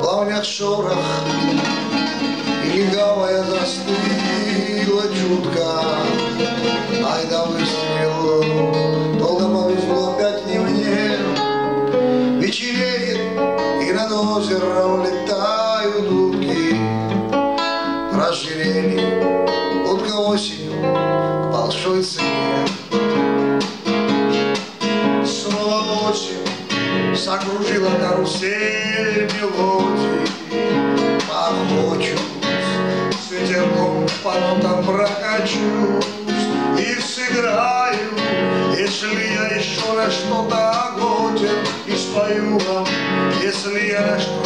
Плавнях шорох, и легавая застыла чутка. Ай выстрел, долго повезло опять не мне. Вечереет, и над озером летают утки. Разжирели утка осенью к большой цене. Закружила карусель мелодий. Похочусь, с ветерком по нотам прокачусь и сыграю, если я еще на что-то годен и спою вам, если я на что-нибудь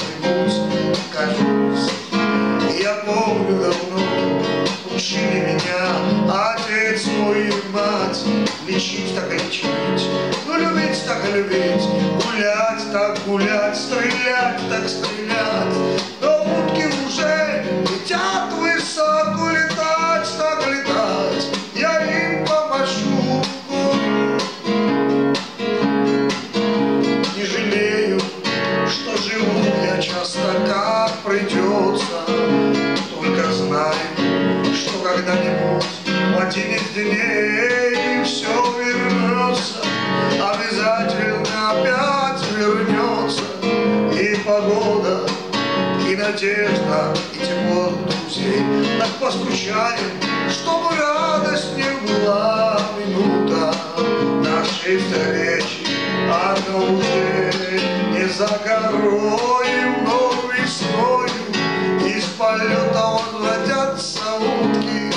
так гулять, стрелять так стрелять. Но утки уже летят высоко, летать так летать. Я им помашу. Не жалею, что живу я часто как придется. Только знаю, что когда-нибудь один из дней надежда, и тепло друзей Так поскучаем, чтобы радость не была минута Нашей встречи, она уже не за горою, но весною Из полета возвратятся утки,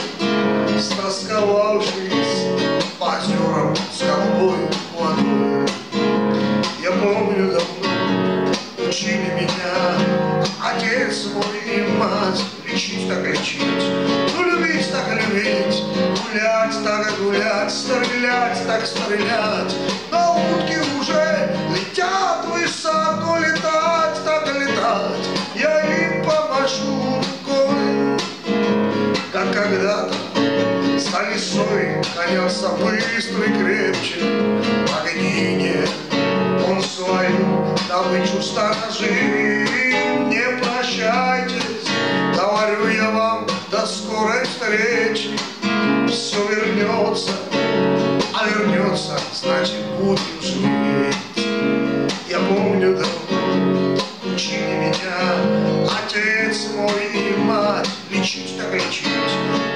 Стосковавшись по озерам с голубой водой. Я помню давно, учили меня И мать Лечить так лечить, ну любить так любить. Гулять так гулять, стрелять так стрелять. Но утки уже летят высоко, летать так летать. Я им помашу рукой, как когда-то с колесой гонялся быстро и крепче. По гнине он свою добычу сторожил Не прощайтесь, говорю я вам, до скорой встречи. Все вернется, а вернется, значит будем жить Я помню давно, учили меня Отец мой и мать. Лечить так лечить,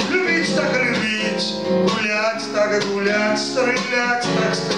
любить так любить. Гулять так гулять, стрелять так стрелять